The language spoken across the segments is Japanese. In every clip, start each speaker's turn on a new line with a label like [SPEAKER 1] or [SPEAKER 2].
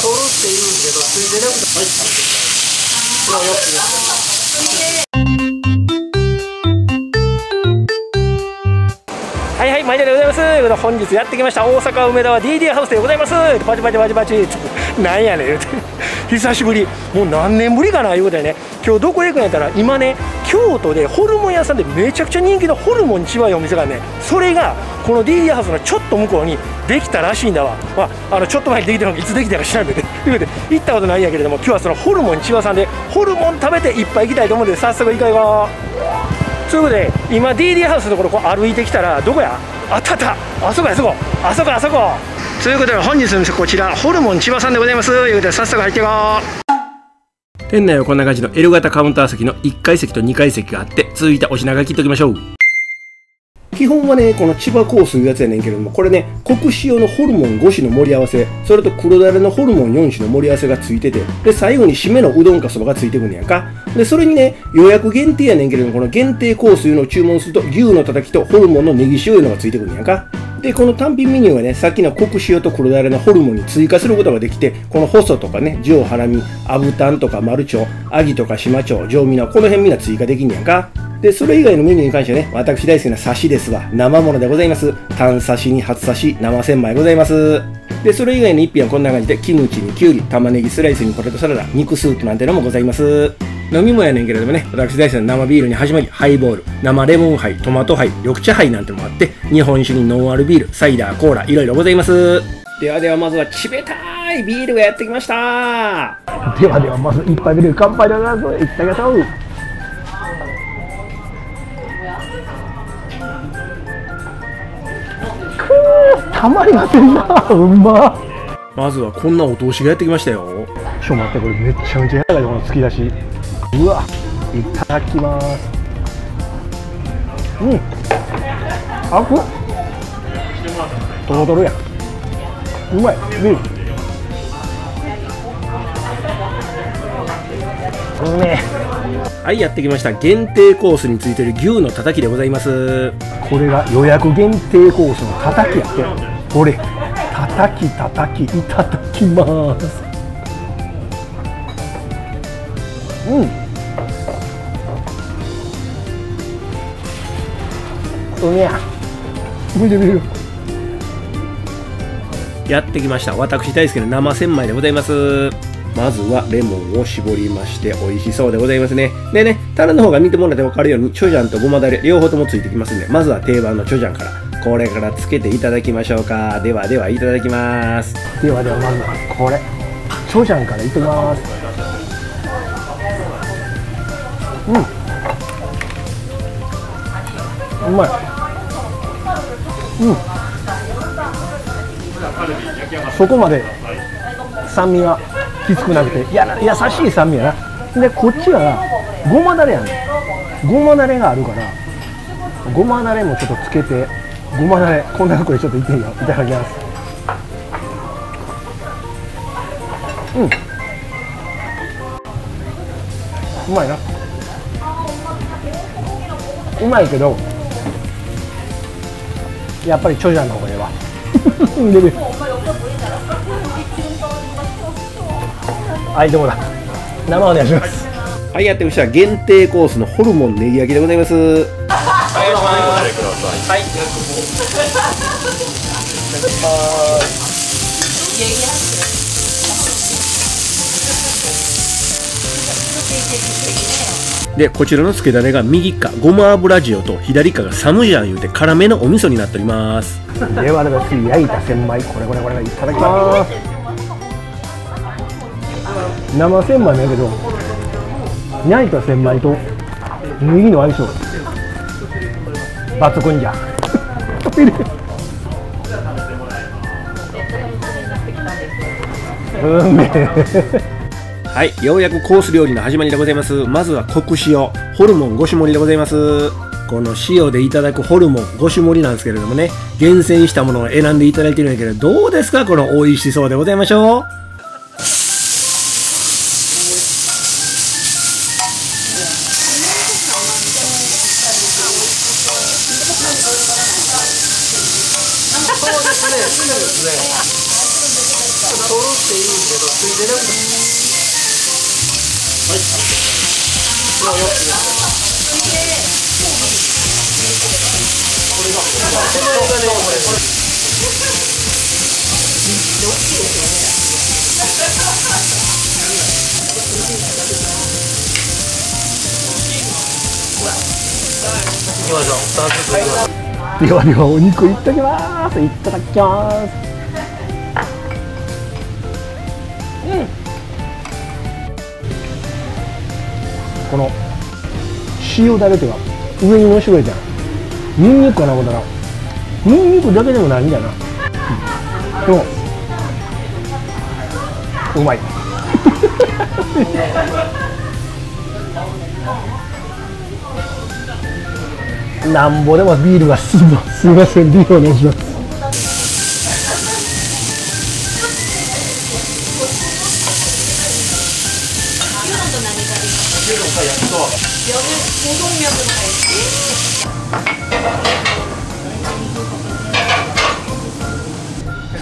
[SPEAKER 1] 取るって言うんですけどついてなくてはいこの4つですはいはい、毎度でございます。本日やってきました大阪梅田は DD ハウスでございます。パチパチパチパチ。なんやねん言うて。久しぶり。もう何年ぶりかないうことでね。今日どこへ行くんやったら今ね、京都でホルモン屋さんでめちゃくちゃ人気のホルモンちばいお店がね、それがこの DD ハウスのちょっと向こうにできたらしいんだわ。まあ、あのちょっと前にできたのがいつできたか調べて。と いうことで行ったことないんやけれども、今日はそのホルモンちばさんでホルモン食べていっぱい行きたいと思うので早速行こう行こう。ということで今 DD ハウスのところこう歩いてきたらどこや？あったあったあそこあそこあそこあそこということで本日の店こちらホルモン千葉さんでございます。ということで早速入っていこう。店内はこんな感じの L 型カウンター席の1階席と2階席があって続いてお品書きときましょう。基本はねこの千葉コースいうやつやねんけれどもこれね国塩のホルモン5種の盛り合わせそれと黒だれのホルモン4種の盛り合わせがついててで最後に締めのうどんかそばがついてくんねやんか。でそれにね予約限定やねんけどもこの限定コースのを注文すると牛のたたきとホルモンのネギ塩いうのがついてくんねやんか。でこの単品メニューはねさっきの国塩と黒だれのホルモンに追加することができてこの細とかね上ハラミアブタンとかマルチョアギとかシマチョ上ミナこの辺みんな追加できんやんか。でそれ以外のメニューに関してはね私大好きな刺しですわ。生ものでございます。タ刺しに初刺し生千枚ございます。でそれ以外の一品はこんな感じでキムチにきゅうり玉ねぎスライスにポテトサラダ肉スープなんてのもございます。飲みもやねんけれどもね私大好きな生ビールに始まりハイボール生レモンハイトマトハイ緑茶ハイなんてのもあって日本酒にノンアルビールサイダーコーラいろいろございます。ではではまずはちべたいビールがやってきました。
[SPEAKER 2] ではではまず一杯目で乾杯でございます。いただきましょうくーたまりませんな。うま
[SPEAKER 1] まずはこんなお通しがやってきましたよ。
[SPEAKER 2] ちょ待ってこれめちゃめちゃやばいこの突き出しうわいただきますうん。あくトロトロやうまい。ビール。うめえ
[SPEAKER 1] はいやってきました。限定コースについてる牛のたたきでございます。
[SPEAKER 2] これが予約限定コースのたたきや。ってこれたたきたたきいただきます。うん。うめえ見てみる。
[SPEAKER 1] やってきました。私大好きな生千枚でございます。まずはレモンを絞りまして美味しそうでございますね。でねタレの方が見てもらって分かるようにチョジャンとごまだれ両方ともついてきますんでまずは定番のチョジャンからこれからつけていただきましょうか。ではではいただきます。
[SPEAKER 2] ではではまずはこれ。チョジャンからいってきます。うんうまい。うん。そこまで酸味がきつくなくてや優しい酸味やな。でこっちはごまだれやねん。ごまだれがあるからごまだれもちょっとつけてごまだれこんなとこでちょっといってみよう。いただきます。うん。うまいな。うまいけどやっぱりチョジャンの方がええわ。出るはいどうもだ。生お願いします。
[SPEAKER 1] はいやってました。限定コースのホルモンネギ焼きでございます。はいでこちらのつけだれが右かごま油塩と左かがサムジャン言うて辛めのお味噌になっております。
[SPEAKER 2] ではでは次焼いた千枚これこれこれいただきます。生千枚だけど焼いた千枚とネギの相性。抜群じゃ。うんめえ
[SPEAKER 1] はいようやくコース料理の始まりでございます。まずは国塩ホルモン5種盛りでございます。この塩でいただくホルモン5種盛りなんですけれどもね厳選したものを選んでいただいてるんだけどどうですか？この美味しそうでございましょう。取るって言うんけどついてなくてはいもうよこれが手前がね。これこれ行きましょう2つずつ行きましょう
[SPEAKER 2] ではではお肉いただきます。いただきます。この塩だれというか上にのしろいじゃんニンニクかな思ったら。ニンニクだけでもないんだな、うん。でもうまい。なんぼでもビールが進むすいませんビールお願いします。そう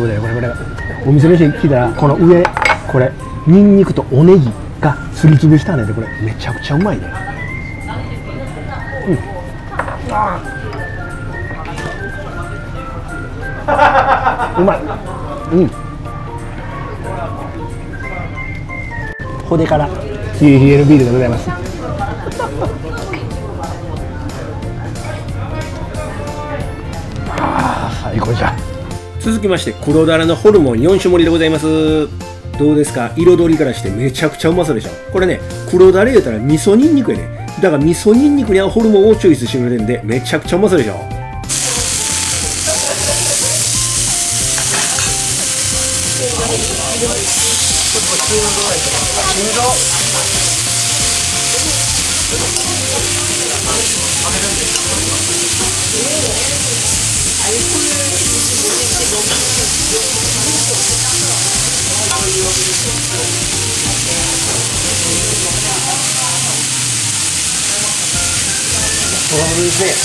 [SPEAKER 2] いうこと。でこれこれお店の人に聞いたらこの上これ。ニンニクとおネギがすりつぶしたね。でこれめちゃくちゃうまいね。うん。あーうまい。うん。骨から冷え冷えのビールでございます。あー最高じゃ
[SPEAKER 1] 続きまして黒だらのホルモン4種盛りでございます。どうですか？彩りからしてめちゃくちゃうまそうでしょ？これね黒だれ言うたら味噌ニンニクやね。だから味噌ニンニクに合うホルモンをチョイスしてくれてんでめちゃくちゃうまそうでしょ？そう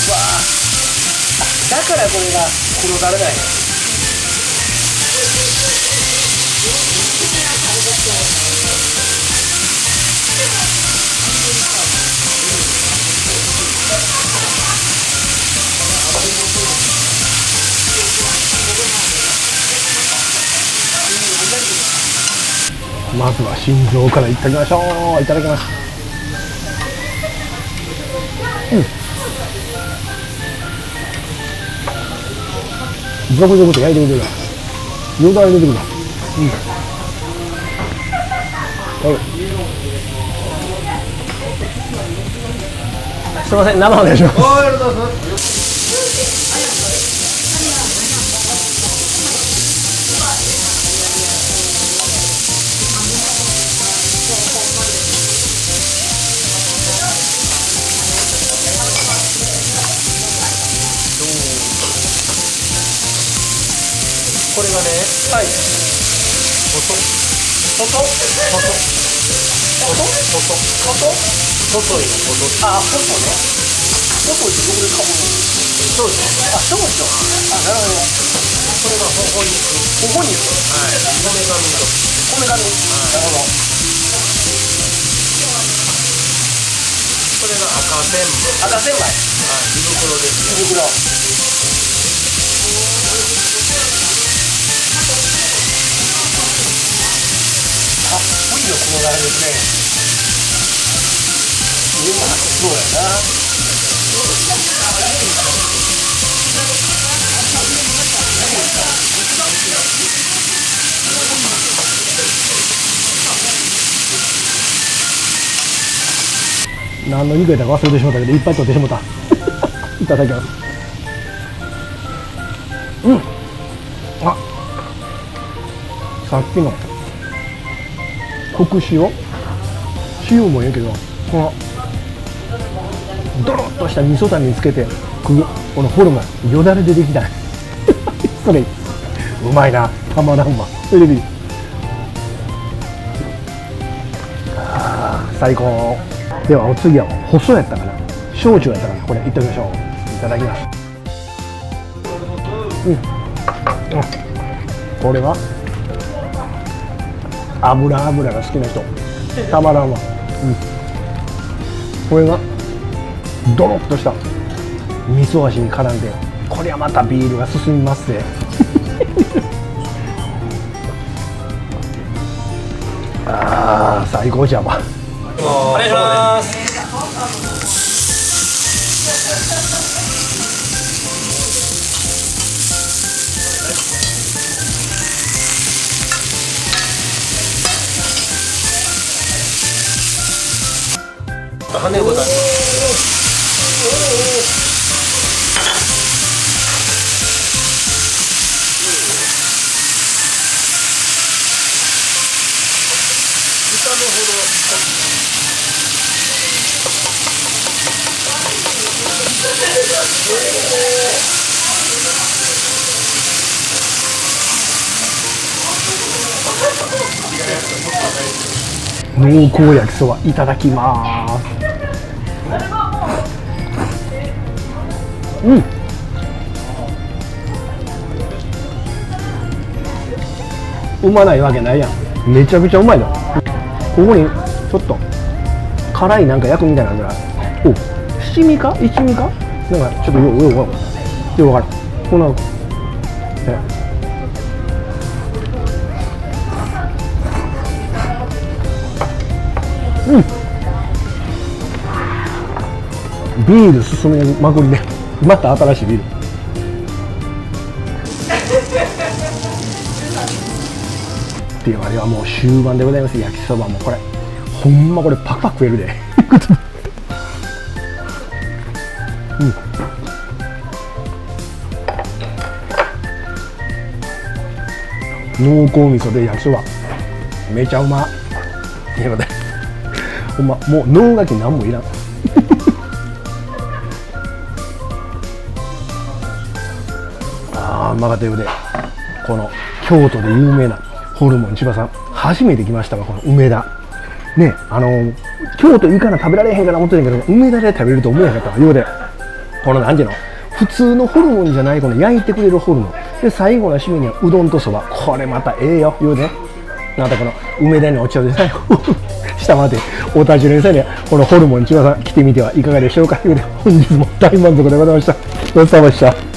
[SPEAKER 1] わだからこれが転がらない。
[SPEAKER 2] まずは心臓からいただきましょう。いただきます。うん。ゾクゾクと焼いてくれるよだれ出てくるうん。はいすいません生お願いします。
[SPEAKER 1] これがねはい。外外外外外外い。の外あ外ね。外ってどこでかぶるそうですあそうでしょあなるほど。これがほほ肉ほほ肉はい。米がみと米がみなるほどこれが赤千枚赤千枚はい。胃袋です胃袋りのこの柄ですねうまそうやな
[SPEAKER 2] 何の肉やったか忘れてしまったけどいっぱい取ってしまった。いただきます。うん。あさっきの。黒塩塩もええけどこのドロッとした味噌種につけて食うこのホルモンよだれ出てきた。それうまいな。たまらんわ。それでいいあー最高。ではお次は細やったかな焼酎やったかなこれいってみましょう。いただきます。うん。これは？油油が好きな人。たまらんわ、うん、これがドロッとした。味噌味に絡んでこれはまたビールが進みますぜ。あー最高じゃん。わ
[SPEAKER 1] お願いします。跳ねることある
[SPEAKER 2] 濃厚焼きそば。いただきますうん。うまないわけないやん。めちゃくちゃうまいだここにちょっと辛いなんか薬味みたいなのあるからお七味か一味かなんかちょっとようようわからんようわからんこんなえうん。ビール進めまくりでまた新しいビール。っていうあれはもう終盤でございます。焼きそばもこれ。ほんまこれパクパク食えるで。うん。濃厚味噌で焼きそば。めちゃうま。ということで。ほんまもう脳書き何もいらん。ああうまかったようでこの京都で有名なホルモン千葉さん。初めて来ましたわこの梅田。ねあの京都行かな食べられへんかな思ってたけど梅田で食べれると思えへんかったわ。ようでこの何ていうの？普通のホルモンじゃないこの焼いてくれるホルモン。で最後の締めにはうどんとそば。これまたええよ。ようでまたこの梅田に落ちて最後下までお立ち寄りさんにはこのホルモン千葉さん来てみてはいかがでしょうか。ということで本日も大満足でございました。ごちそうさまでした。